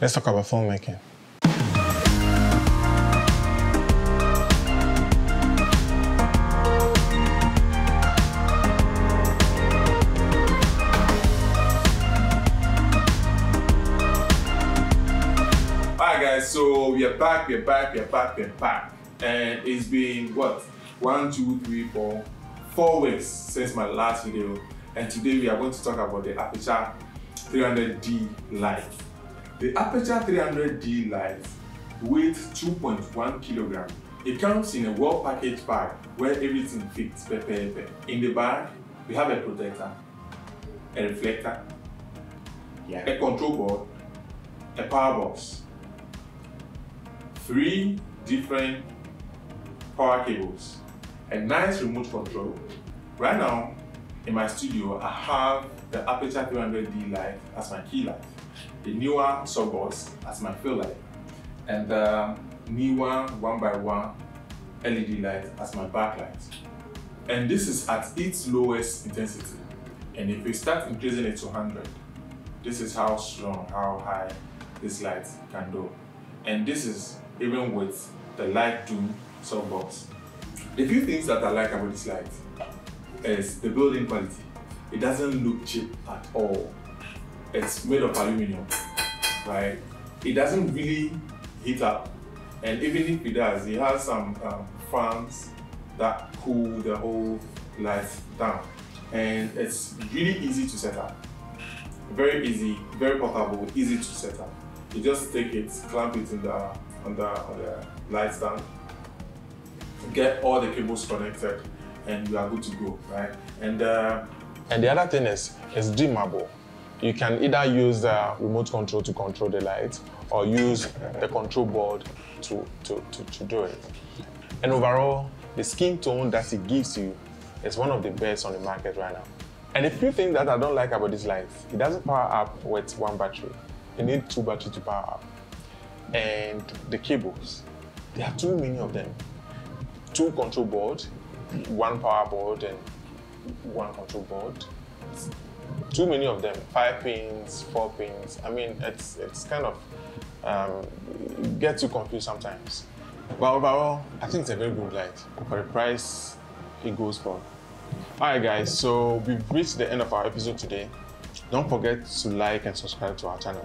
Let's talk about filmmaking. So we are back, we are back, we are back, we are back. And it's been what? One, two, three, four, four weeks since my last video. And today we are going to talk about the Aputure 300D Lite. The Aputure 300D Lite weighs 2.1 kilogram. It comes in a well-packaged bag where everything fits perfectly. In the bag, we have a protector, a reflector, Yeah. a control board, a power box, three different power cables, a nice remote control. Right now, in my studio, I have the Aputure 300D light as my key light, the Neewer Sobots as my fill light, and the Neewer one by one LED light as my backlight. And this is at its lowest intensity. And if we start increasing it to 100, this is how strong, how high this light can go. And this is even with the Light Dome softbox. The few things that I like about this light is the building quality. It doesn't look cheap at all. It's made of aluminum, right? It doesn't really heat up. And even if it does, it has some um, fans that cool the whole light down. And it's really easy to set up very easy, very portable, easy to set up. You just take it, clamp it in the on the on the light stand, get all the cables connected, and you are good to go, right? And uh, And the other thing is, it's dimmable. You can either use the remote control to control the light or use the control board to, to, to, to do it. And overall, the skin tone that it gives you is one of the best on the market right now. And a few things that I don't like about this light, it doesn't power up with one battery. You need two batteries to power up. And the cables, there are too many of them. Two control board, one power board, and one control board. Too many of them, five pins, four pins. I mean, it's it's kind of um, you confused sometimes. But overall, I think it's a very good light for the price it goes for. Alright, guys, so we've reached the end of our episode today. Don't forget to like and subscribe to our channel.